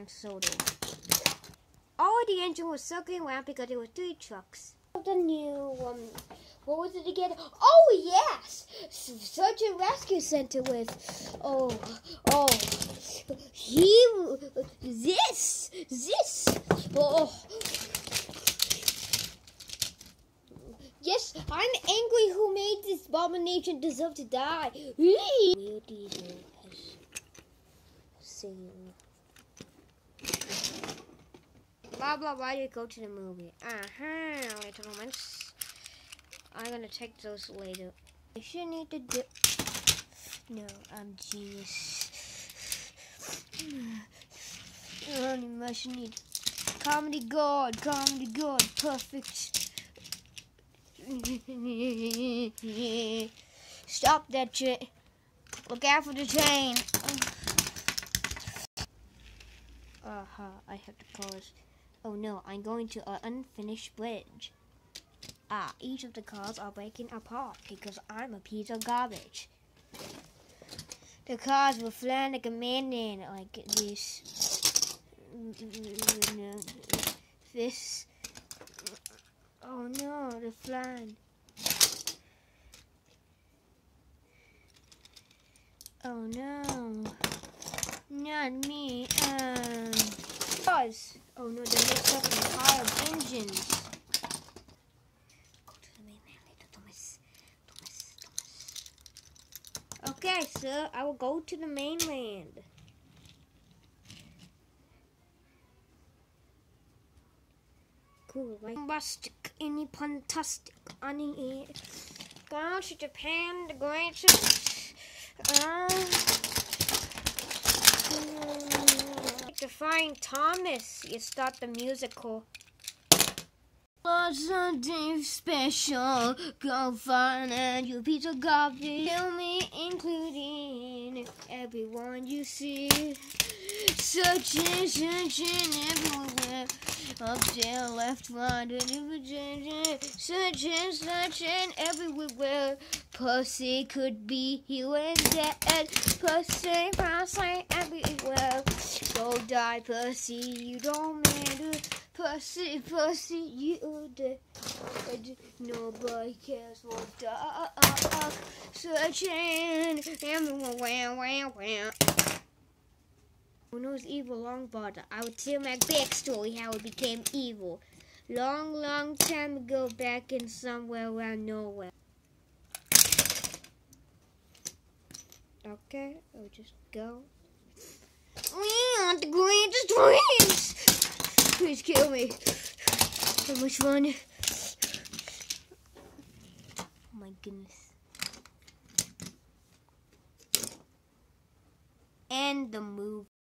and soda. All the engine was circling around because there were three trucks. The new um, what was it again? Oh yes, Search and Rescue Center with oh oh he this this oh. Yes, I'm angry. Who made this abomination deserve to die? Will Diesel has Blah blah blah. You go to the movie. Uh huh. Little moments. I'm gonna take those later. I should need to do. No, I'm genius. Only much need. Comedy god, comedy god, perfect. Stop that shit. Look out for the train. Uh huh, I have to pause. Oh no, I'm going to an unfinished bridge. Ah, each of the cars are breaking apart because I'm a piece of garbage. The cars were flying like a madman, like this. This. Oh no, they're flying. Oh no. Not me. Um. Oh no, they mixed up the fire engines. Go. Okay, sir, I will go to the mainland. Cool, like any fantastic, any Gone to Japan, the greatest. Uh, find Thomas, you start the musical. For something special, go find a new piece of garbage. Tell me, including everyone you see. Searching, searching everywhere. Up, down, left, right, and searching, searching everywhere. Pussy could be here and there. Pussy, pussy everywhere. Go die, pussy, you don't matter. Pussy, pussy, you dead. Nobody cares for dog. Searching everywhere. Wham, wham, was evil long bother, I would tell my backstory how it became evil. Long, long time ago back in somewhere around nowhere. Okay, I'll just go. We want the greatest dreams! Please kill me. So much fun. Oh my goodness. And the movie.